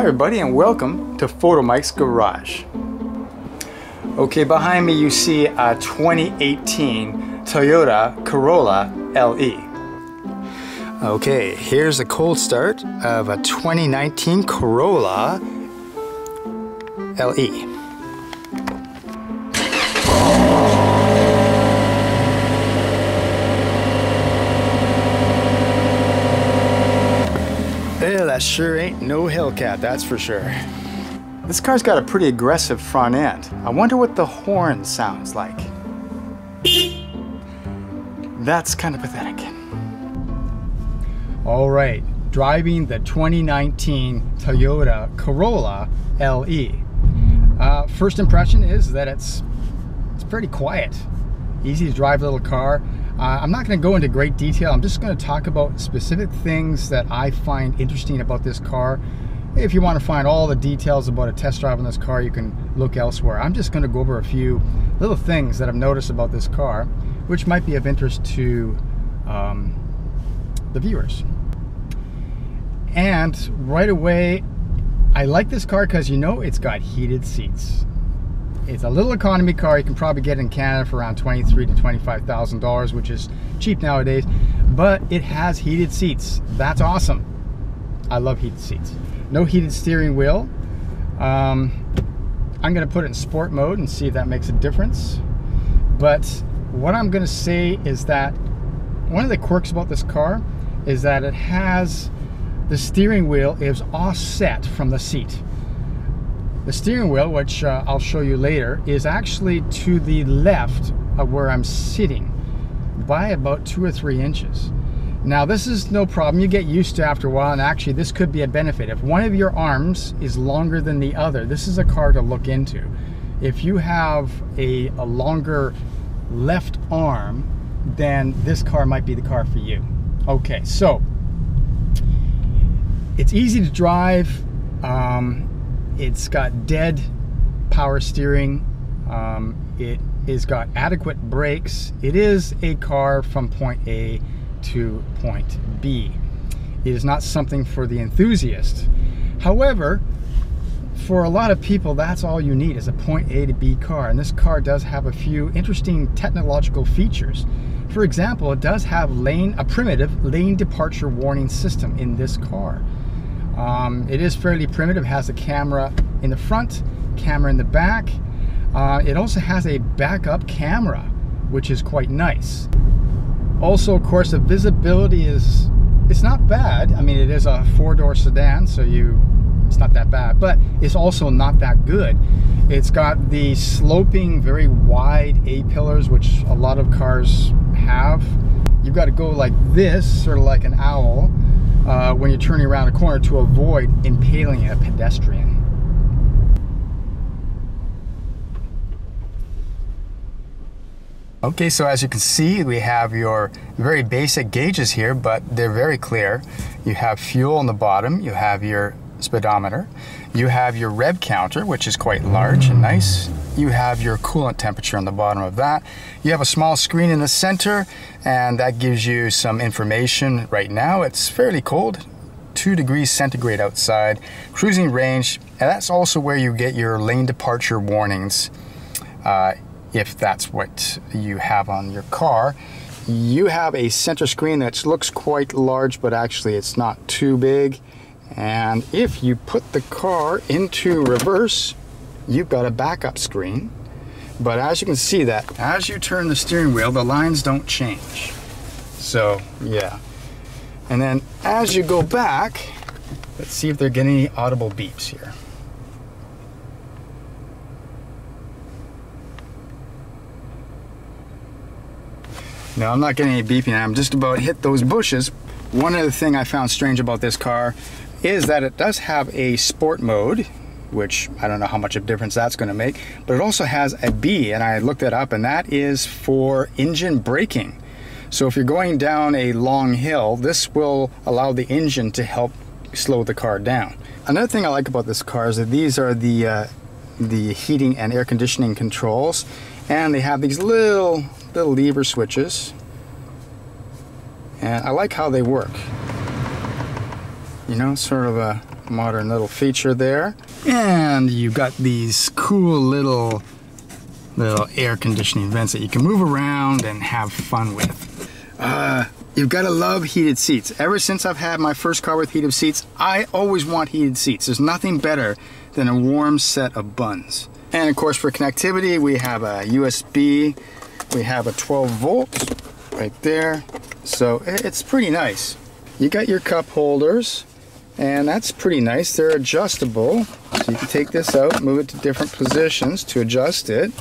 Hi everybody and welcome to Photo Mike's Garage. Okay, behind me you see a 2018 Toyota Corolla LE. Okay, here's a cold start of a 2019 Corolla LE. Sure ain't no Hellcat, that's for sure. This car's got a pretty aggressive front end. I wonder what the horn sounds like. That's kind of pathetic. All right, driving the 2019 Toyota Corolla LE. Uh, first impression is that it's it's pretty quiet, easy to drive little car. Uh, I'm not going to go into great detail. I'm just going to talk about specific things that I find interesting about this car. If you want to find all the details about a test drive on this car, you can look elsewhere. I'm just going to go over a few little things that I've noticed about this car, which might be of interest to um, the viewers. And right away, I like this car because you know it's got heated seats. It's a little economy car. You can probably get in Canada for around twenty-three to twenty-five thousand dollars, which is cheap nowadays. But it has heated seats. That's awesome. I love heated seats. No heated steering wheel. Um, I'm going to put it in sport mode and see if that makes a difference. But what I'm going to say is that one of the quirks about this car is that it has the steering wheel is offset from the seat. The steering wheel, which uh, I'll show you later, is actually to the left of where I'm sitting by about two or three inches. Now this is no problem, you get used to after a while and actually this could be a benefit. If one of your arms is longer than the other, this is a car to look into. If you have a, a longer left arm, then this car might be the car for you. Okay, so it's easy to drive. Um, it's got dead power steering. Um, it has got adequate brakes. It is a car from point A to point B. It is not something for the enthusiast. However, for a lot of people, that's all you need is a point A to B car. And this car does have a few interesting technological features. For example, it does have lane a primitive lane departure warning system in this car. Um, it is fairly primitive, has a camera in the front, camera in the back. Uh, it also has a backup camera, which is quite nice. Also, of course, the visibility is it's not bad. I mean, it is a four-door sedan, so you it's not that bad, but it's also not that good. It's got the sloping, very wide A-pillars, which a lot of cars have. You've got to go like this, sort of like an owl, uh, when you're turning around a corner to avoid impaling a pedestrian. Okay, so as you can see, we have your very basic gauges here, but they're very clear. You have fuel on the bottom, you have your speedometer, you have your rev counter, which is quite large and nice. You have your coolant temperature on the bottom of that. You have a small screen in the center, and that gives you some information. Right now, it's fairly cold, 2 degrees centigrade outside, cruising range, and that's also where you get your lane departure warnings. Uh, if that's what you have on your car. You have a center screen that looks quite large, but actually it's not too big. And if you put the car into reverse, you've got a backup screen. But as you can see that as you turn the steering wheel, the lines don't change. So yeah. And then as you go back, let's see if they're getting any audible beeps here. No, I'm not getting any beeping. I'm just about hit those bushes. One other thing I found strange about this car is that it does have a sport mode, which I don't know how much of a difference that's going to make, but it also has a B, and I looked it up, and that is for engine braking. So if you're going down a long hill, this will allow the engine to help slow the car down. Another thing I like about this car is that these are the uh, the heating and air conditioning controls, and they have these little little lever switches, and I like how they work. You know, sort of a modern little feature there. And you've got these cool little little air conditioning vents that you can move around and have fun with. Uh, you've got to love heated seats. Ever since I've had my first car with heated seats, I always want heated seats. There's nothing better than a warm set of buns. And of course for connectivity, we have a USB, we have a 12 volt right there. So it's pretty nice. You got your cup holders and that's pretty nice. They're adjustable. So you can take this out, move it to different positions to adjust it.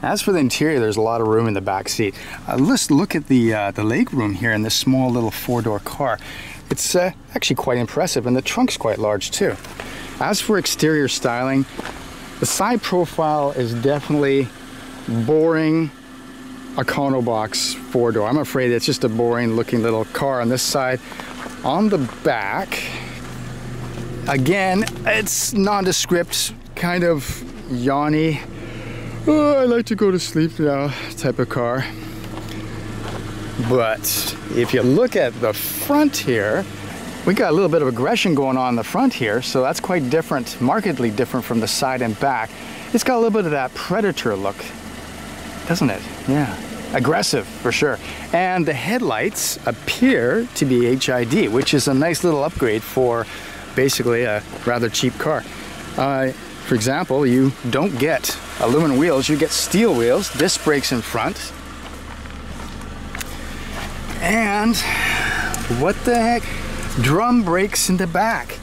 As for the interior, there's a lot of room in the back seat. Uh, let's look at the uh, the leg room here in this small little four-door car. It's uh, actually quite impressive, and the trunk's quite large too. As for exterior styling, the side profile is definitely boring Econobox four-door. I'm afraid it's just a boring looking little car on this side. On the back, again, it's nondescript, kind of yawny oh, I like to go to sleep now type of car. But if you look at the front here, we got a little bit of aggression going on in the front here, so that's quite different, markedly different from the side and back. It's got a little bit of that Predator look, doesn't it? Yeah, aggressive for sure. And the headlights appear to be HID, which is a nice little upgrade for basically a rather cheap car. Uh, for example, you don't get aluminum wheels, you get steel wheels, disc brakes in front. And what the heck? Drum brakes in the back.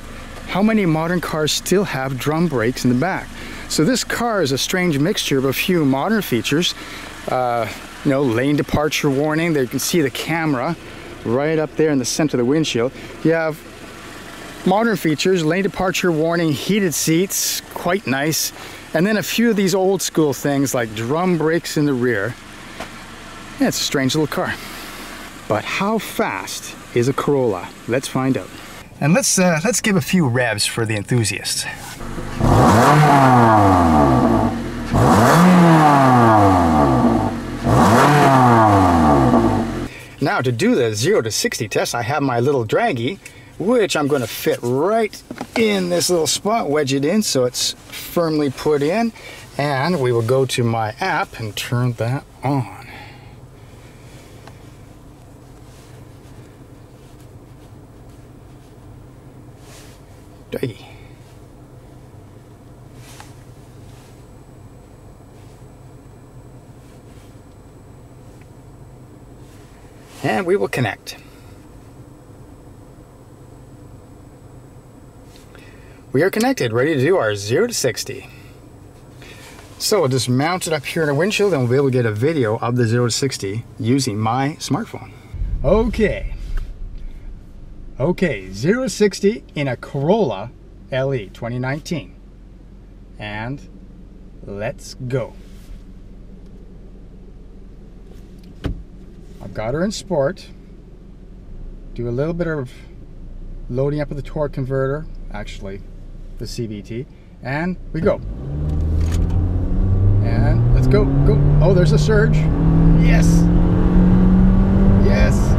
How many modern cars still have drum brakes in the back? So this car is a strange mixture of a few modern features. Uh, you know, lane departure warning. There you can see the camera right up there in the center of the windshield. You have Modern features, lane departure warning, heated seats, quite nice. And then a few of these old school things like drum brakes in the rear. Yeah, it's a strange little car. But how fast is a Corolla? Let's find out. And let's, uh, let's give a few revs for the enthusiasts. Now to do the 0 to 60 test, I have my little Dragy which I'm going to fit right in this little spot, wedge it in so it's firmly put in, and we will go to my app and turn that on. Doggy. And we will connect. We are connected, ready to do our 0 to 60. So we'll just mount it up here in the windshield and we'll be able to get a video of the 0 to 60 using my smartphone. Okay. Okay, 0 to 60 in a Corolla LE 2019. And let's go. Got her in sport. Do a little bit of loading up of the torque converter. Actually, the CVT, and we go. And let's go, go. Oh, there's a surge. Yes. Yes.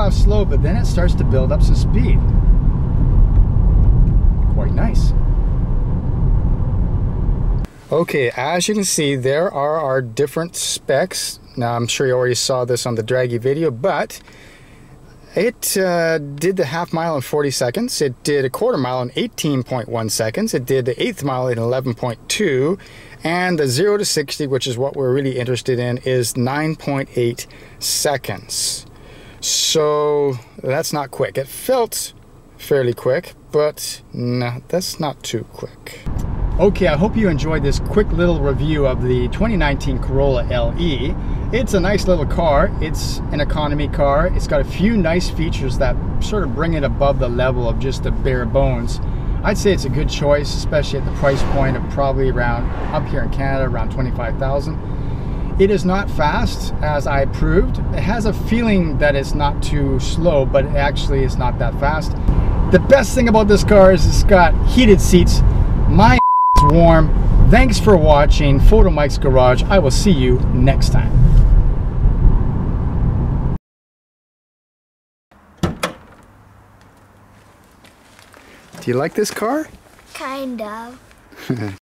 off slow, but then it starts to build up some speed. Quite nice. Okay, as you can see, there are our different specs. Now, I'm sure you already saw this on the Dragy video, but it uh, did the half mile in 40 seconds. It did a quarter mile in 18.1 seconds. It did the eighth mile in 11.2. And the 0 to 60, which is what we're really interested in, is 9.8 seconds. So that's not quick. It felt fairly quick, but no, that's not too quick. Okay, I hope you enjoyed this quick little review of the 2019 Corolla LE. It's a nice little car. It's an economy car. It's got a few nice features that sort of bring it above the level of just the bare bones. I'd say it's a good choice, especially at the price point of probably around, up here in Canada, around 25,000. It is not fast, as I proved. It has a feeling that it's not too slow, but it actually it's not that fast. The best thing about this car is it's got heated seats. My is warm. Thanks for watching Photo Mike's Garage. I will see you next time. Do you like this car? Kind of.